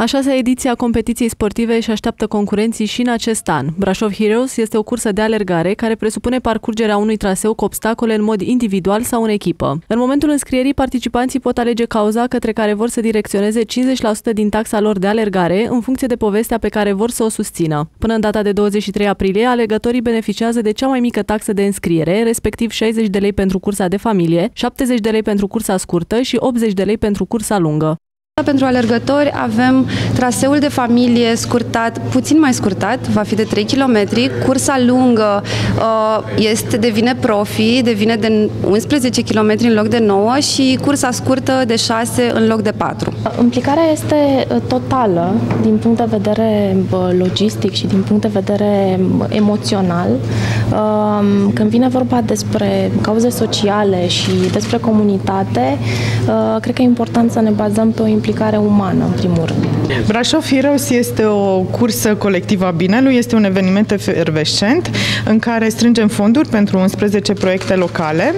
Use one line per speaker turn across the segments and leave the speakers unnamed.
A șasea ediție a competiției sportive își așteaptă concurenții și în acest an. Brașov Heroes este o cursă de alergare care presupune parcurgerea unui traseu cu obstacole în mod individual sau în echipă. În momentul înscrierii, participanții pot alege cauza către care vor să direcționeze 50% din taxa lor de alergare în funcție de povestea pe care vor să o susțină. Până în data de 23 aprilie, alegătorii beneficiază de cea mai mică taxă de înscriere, respectiv 60 de lei pentru cursa de familie, 70 de lei pentru cursa scurtă și 80 de lei pentru cursa lungă.
Pentru alergători avem traseul de familie scurtat, puțin mai scurtat, va fi de 3 km. Cursa lungă uh, este, devine profi, devine de 11 km în loc de 9 și cursa scurtă de 6 în loc de 4.
Implicarea este uh, totală din punct de vedere logistic și din punct de vedere emoțional. Um, când vine vorba despre cauze sociale și despre comunitate, uh, cred că e important să ne bazăm pe o implicare implicare umană, în primul rând.
Brașov Heroes este o cursă colectivă a binelui, este un eveniment efervescent în care strângem fonduri pentru 11 proiecte locale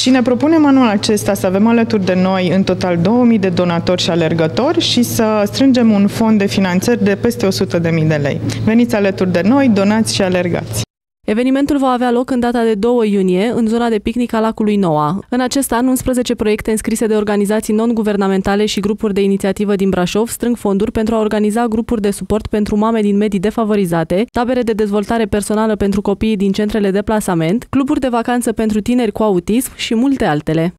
și ne propunem anul acesta să avem alături de noi în total 2000 de donatori și alergători și să strângem un fond de finanțări de peste 100.000 de lei. Veniți alături de noi, donați și alergați!
Evenimentul va avea loc în data de 2 iunie, în zona de picnic a lacului Noa. În acest an, 11 proiecte înscrise de organizații non-guvernamentale și grupuri de inițiativă din Brașov strâng fonduri pentru a organiza grupuri de suport pentru mame din medii defavorizate, tabere de dezvoltare personală pentru copiii din centrele de plasament, cluburi de vacanță pentru tineri cu autism și multe altele.